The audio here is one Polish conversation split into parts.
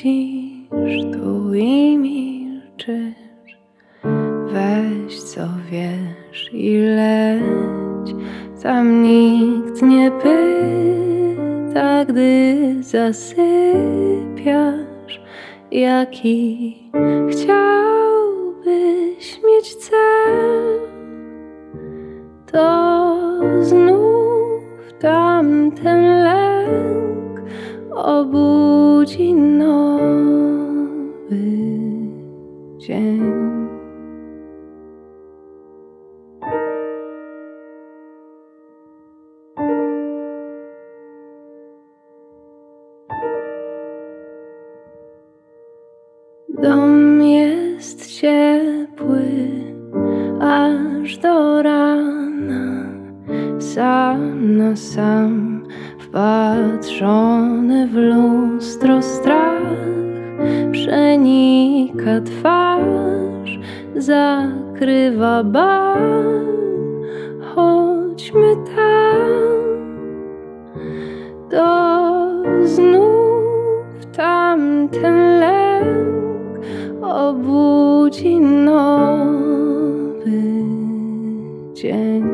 siedzisz tu i milczysz, weź co wiesz i leć. Tam nikt nie pyta, gdy zasypiasz, jaki chciałbyś mieć cel. To znów tamten lęk obudzi nowy dzień. Dom jest ciepły aż do rana, sam na sam, wpatrzony w lustro strach, przenika twarz, zakrywa bar. Chodźmy tam, to znów tamten lęk obudzi nowy dzień.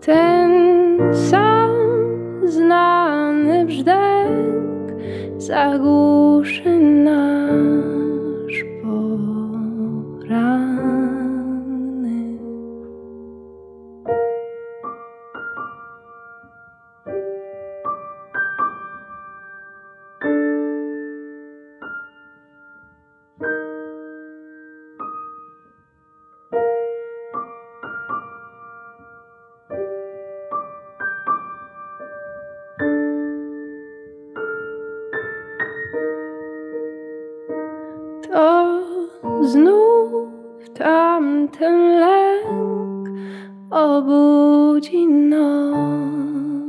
Ten zagłuszy nasz znów tamten lęk obudzi nowy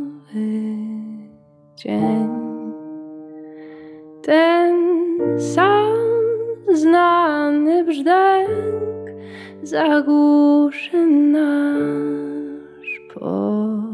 dzień. Ten sam znany brzdęk zagłuszy nasz pokój.